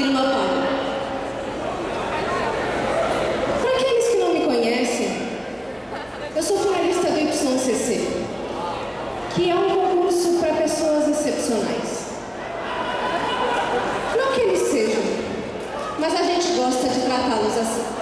Irmã Paula. Para aqueles que não me conhecem, eu sou finalista do YCC, que é um concurso para pessoas excepcionais. Não que eles sejam, mas a gente gosta de tratá-los assim.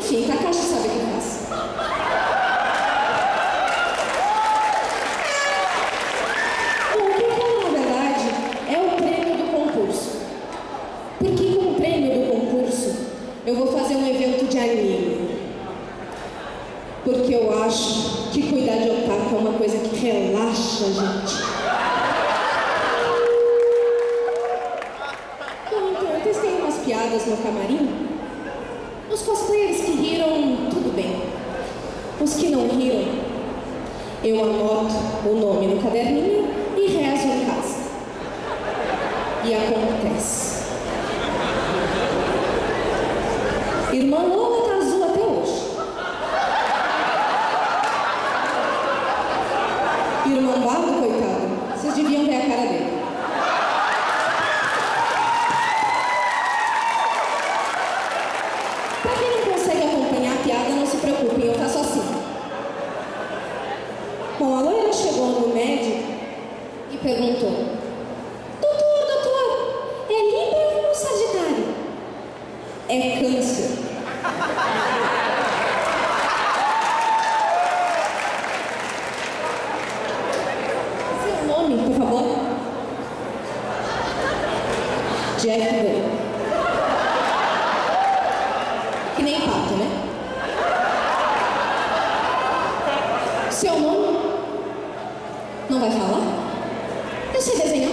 Enfim, Takashi sabe o que faz. O que quero, na verdade, é o prêmio do concurso. Porque com o prêmio do concurso, eu vou fazer um evento de anime. Porque eu acho que cuidar de otaku é uma coisa que relaxa, gente. Então, piadas no camarim. Os cosplayers que riram, tudo bem. Os que não riram, eu anoto o nome no caderninho e rezo em casa. E acontece. Irmã Lola tá azul até hoje. Irmão Bardo, coitado, vocês deviam ver perguntou: Doutor, doutor, é Libra ou Sagitário? É Câncer. Seu nome, por favor? Jeff Bell. Que nem pato, né? Seu nome? Não vai falar? es el Señor?